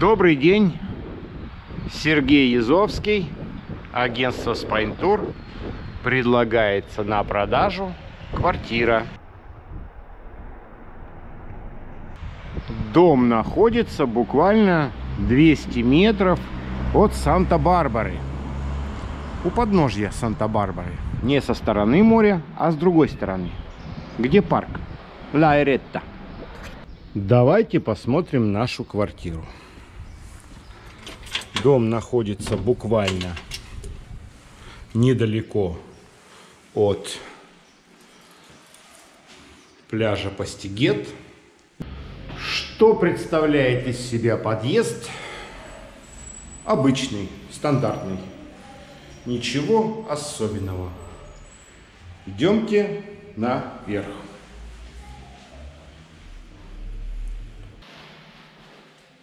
Добрый день, Сергей Язовский, агентство Спайнтур. Предлагается на продажу квартира. Дом находится буквально 200 метров от Санта-Барбары. У подножья Санта-Барбары. Не со стороны моря, а с другой стороны. Где парк? Ла Эретта. Давайте посмотрим нашу квартиру. Дом находится буквально недалеко от пляжа Пастигет. Что представляет из себя подъезд? Обычный, стандартный. Ничего особенного. Идемте наверх.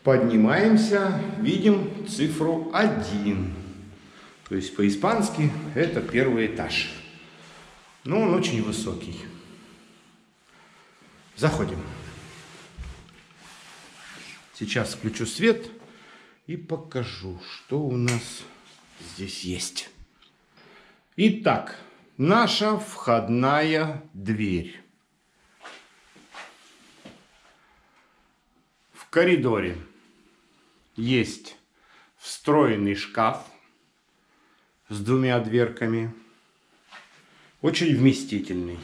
Поднимаемся, видим цифру 1. То есть по-испански это первый этаж. Но он очень высокий. Заходим. Сейчас включу свет и покажу, что у нас здесь есть. Итак, наша входная дверь. Коридоре есть встроенный шкаф с двумя дверками. Очень вместительный.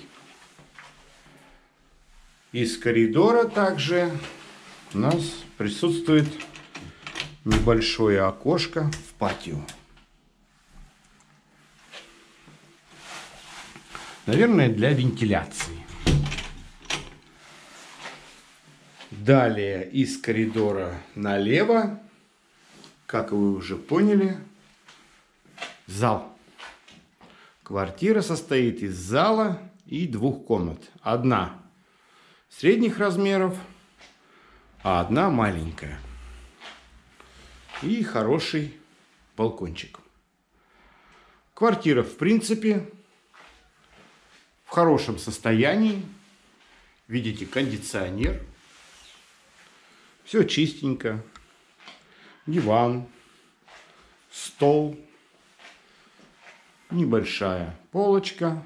Из коридора также у нас присутствует небольшое окошко в патио. Наверное, для вентиляции. Далее из коридора налево, как вы уже поняли, зал. Квартира состоит из зала и двух комнат. Одна средних размеров, а одна маленькая. И хороший балкончик. Квартира, в принципе, в хорошем состоянии. Видите, кондиционер – все чистенько. Диван, стол, небольшая полочка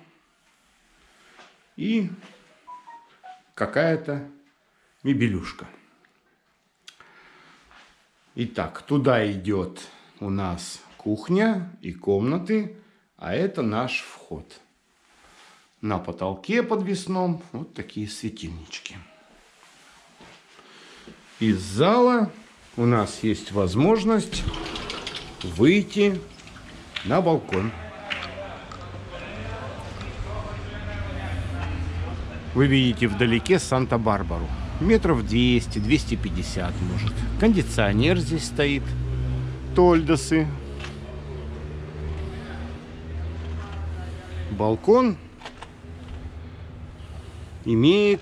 и какая-то мебелюшка. Итак, туда идет у нас кухня и комнаты, а это наш вход. На потолке подвесном вот такие светильнички. Из зала у нас есть возможность выйти на балкон. Вы видите вдалеке Санта-Барбару. Метров 200-250 может. Кондиционер здесь стоит. Тольдосы. Балкон имеет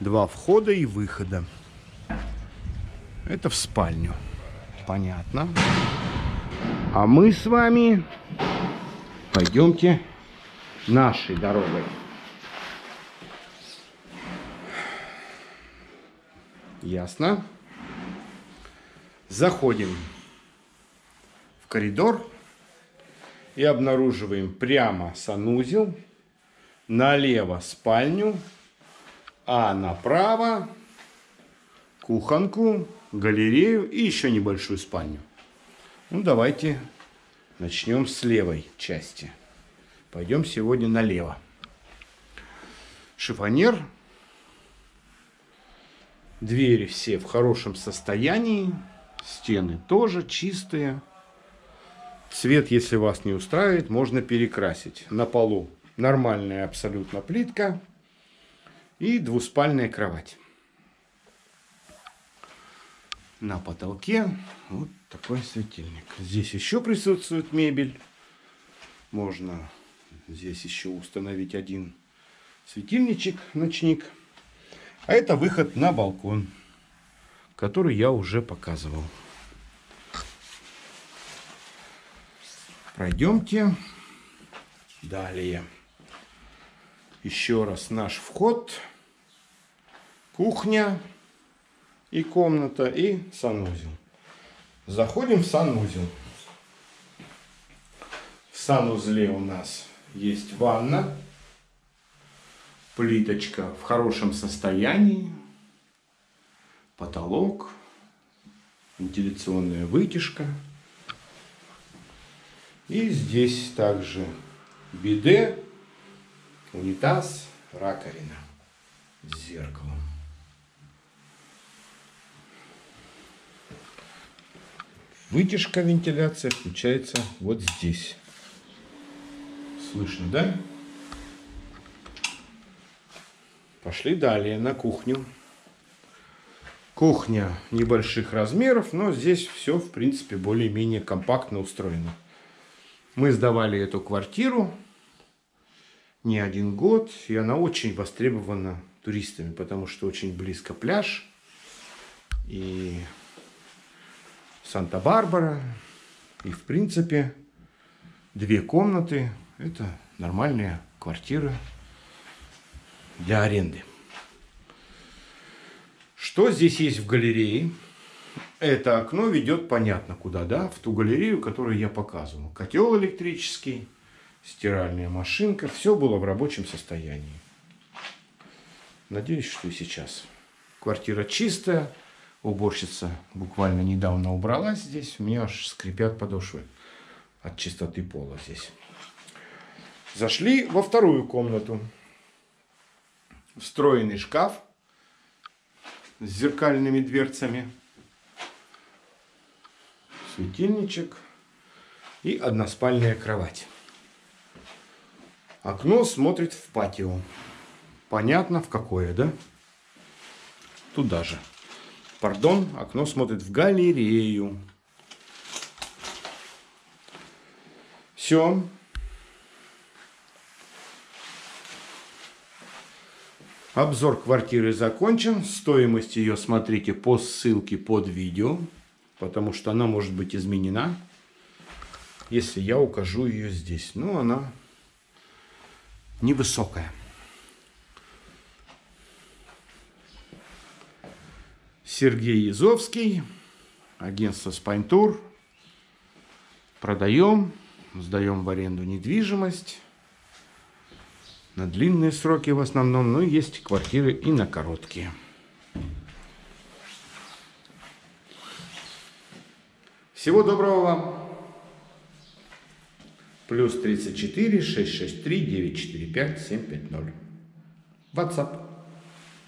два входа и выхода. Это в спальню. Понятно. А мы с вами пойдемте нашей дорогой. Ясно. Заходим в коридор и обнаруживаем прямо санузел, налево спальню, а направо кухонку, галерею и еще небольшую спальню. Ну, давайте начнем с левой части. Пойдем сегодня налево. Шифонер. Двери все в хорошем состоянии. Стены тоже чистые. Цвет, если вас не устраивает, можно перекрасить. На полу нормальная абсолютно плитка и двуспальная кровать на потолке вот такой светильник. Здесь еще присутствует мебель. Можно здесь еще установить один светильничек, ночник. А это выход на балкон, который я уже показывал. Пройдемте далее. Еще раз наш вход, кухня, и комната, и санузел. Заходим в санузел. В санузле у нас есть ванна, плиточка в хорошем состоянии, потолок, вентиляционная вытяжка. И здесь также биде, унитаз, раковина с зеркалом. Вытяжка вентиляция включается вот здесь. Слышно, да? Пошли далее на кухню. Кухня небольших размеров, но здесь все, в принципе, более-менее компактно устроено. Мы сдавали эту квартиру не один год, и она очень востребована туристами, потому что очень близко пляж и Санта-Барбара. И, в принципе, две комнаты – это нормальная квартира для аренды. Что здесь есть в галерее? Это окно ведет понятно куда, да? В ту галерею, которую я показывал. Котел электрический, стиральная машинка. Все было в рабочем состоянии. Надеюсь, что и сейчас. Квартира чистая. Уборщица буквально недавно убралась здесь. У меня аж скрипят подошвы от чистоты пола здесь. Зашли во вторую комнату. Встроенный шкаф с зеркальными дверцами. Светильничек и односпальная кровать. Окно смотрит в патио. Понятно, в какое, да? Туда же. Пардон, окно смотрит в галерею. Все. Обзор квартиры закончен. Стоимость ее смотрите по ссылке под видео, потому что она может быть изменена, если я укажу ее здесь. Но она невысокая. Сергей Язовский, агентство Спайнтур. Продаем, сдаем в аренду недвижимость. На длинные сроки в основном, но есть квартиры и на короткие. Всего доброго вам! Плюс 34 663 945 750. WhatsApp.